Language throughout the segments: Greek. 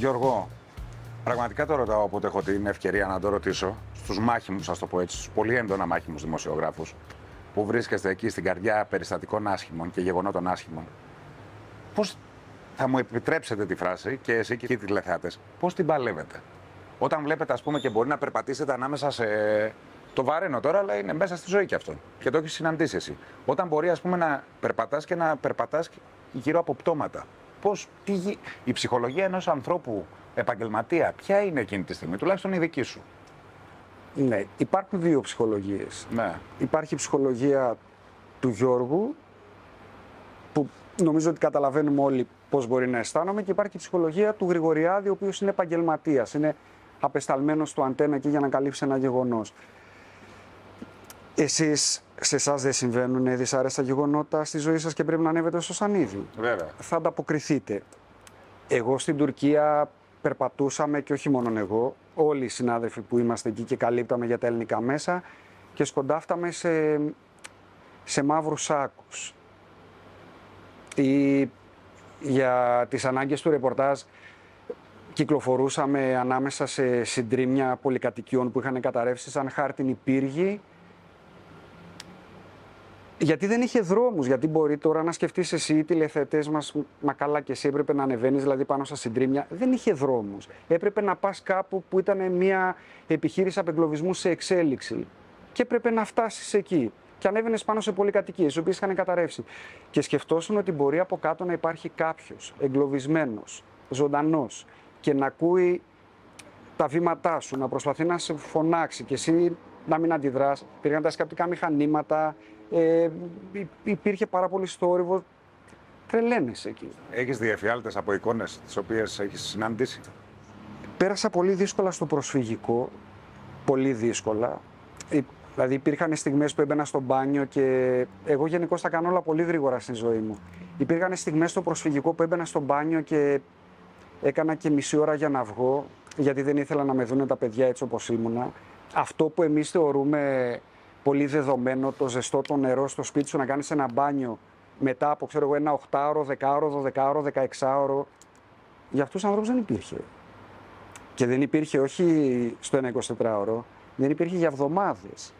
Γιώργο, πραγματικά το ρωτάω όποτε έχω την ευκαιρία να το ρωτήσω στους μάχημους, α το πω έτσι, στους πολύ έντονα μάχημους δημοσιογράφους, που βρίσκεστε εκεί στην καρδιά περιστατικών άσχημων και γεγονότων άσχημων. Πώς θα μου επιτρέψετε τη φράση και εσύ και οι τηλεθεάτες, πώς την παλεύετε; Όταν βλέπετε, ας πούμε, και μπορεί να περπατήσετε ανάμεσα σε. Το βαραίνω τώρα, αλλά είναι μέσα στη ζωή και αυτό. Και το έχεις συναντήσει εσύ. Όταν μπορεί, ας πούμε, να περπατάς και να περπατάς γύρω από πτώματα. Πώς, τι, γι- η ψυχολογία ενός ανθρώπου επαγγελματία, ποια είναι εκείνη τη στιγμή, τουλάχιστον η δική σου. Ναι, υπάρχουν δύο ψυχολογίες. Ναι. Υπάρχει η ψυχολογία του Γιώργου, που νομίζω ότι καταλαβαίνουμε όλοι πώς μπορεί να αισθάνομαι, και υπάρχει η ψυχολογία του Γρηγοριάδη, ο οποίος είναι επαγγελματίας, είναι απεσταλμένος στο αντένα και για να καλύψει ένα γεγονός. Εσείς, σε εσάς δεν συμβαίνουν δυσάρεστα γεγονότα στη ζωή σας και πρέπει να ανέβετε στο σανίδι. Βέβαια. θα ανταποκριθείτε. Εγώ στην Τουρκία περπατούσαμε και όχι μόνο εγώ, όλοι οι συνάδελφοι που είμαστε εκεί και καλύπταμε για τα ελληνικά μέσα και σκοντάφταμε σε, σε μαύρους σάκους. Ή για τις ανάγκες του ρεπορτάζ κυκλοφορούσαμε ανάμεσα σε συντρίμια πολυκατοικιών που είχαν καταρρεύσει σαν χάρτινοι πύργοι γιατί δεν είχε δρόμους, γιατί μπορεί τώρα να σκεφτείς εσύ οι τηλεθεατές μας, μα καλά και εσύ έπρεπε να ανεβαίνεις δηλαδή πάνω στα συντρίμια, δεν είχε δρόμους. Έπρεπε να πας κάπου που ήταν μια επιχείρηση απεγκλωβισμού σε εξέλιξη και έπρεπε να φτάσεις εκεί. Και ανέβαινες πάνω σε πολυκατοικίες, οι οποίες είχαν καταρρεύσει. Και σκεφτόσουν ότι μπορεί από κάτω να υπάρχει κάποιος εγκλωβισμένος, ζωντανός και να ακούει τα βήματά σου, να προσπαθεί να σε φωνάξει και εσύ να μην αντιδράς. Υπήρχαν τα σκαπτικά μηχανήματα, ε, υ- υπήρχε πάρα πολύ θόρυβο. Τρελαίνεσαι εκεί. Έχεις διεφιάλτε από εικόνες τις οποίες έχεις συναντήσει. Πέρασα πολύ δύσκολα στο προσφυγικό, πολύ δύσκολα. Ε, Δηλαδή υπήρχαν στιγμές που έμπαινα στο μπάνιο και εγώ γενικώς τα κάνω όλα πολύ γρήγορα στη ζωή μου. Υπήρχαν στιγμές στο προσφυγικό που έμπαινα στο μπάνιο και έκανα και μισή ώρα για να βγω, γιατί δεν ήθελα να με δούνε τα παιδιά έτσι όπως ήμουνα. Αυτό που εμείς θεωρούμε πολύ δεδομένο, το ζεστό το νερό στο σπίτι σου να κάνεις ένα μπάνιο μετά από ξέρω εγώ, ένα 8ωρο, 10ωρο, 12ωρο, 16ωρο, για αυτούς τους ανθρώπους δεν υπήρχε. Και δεν υπήρχε όχι στο ένα 24ωρο, δεν υπήρχε για εβδομάδες.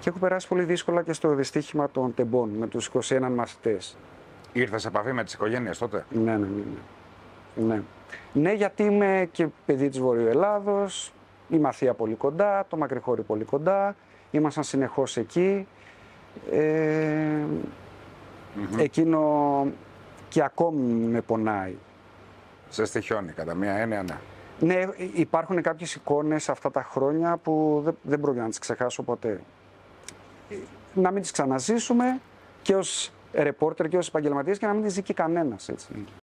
Και έχω περάσει πολύ δύσκολα και στο δυστύχημα των τεμπών με τους 21 μαθητές. Ήρθες σε επαφή με τις οικογένειες τότε; Ναι, ναι, ναι. Ναι, ναι. ναι γιατί είμαι και παιδί της Βορείου Ελλάδος, η Μαθία πολύ κοντά, το Μακρυχώρι πολύ κοντά, ήμασταν συνεχώς εκεί. Ε, Εκείνο και ακόμη με πονάει. Σε στοιχιώνει κατά μία έννοια, ναι. Ναι, υπάρχουν κάποιες εικόνες αυτά τα χρόνια που δεν, δεν πρόκειται να τις ξεχάσω ποτέ. Ε, Να μην τις ξαναζήσουμε και ως ρεπόρτερ και ως επαγγελματίας και να μην τις ζει και κανένας, έτσι.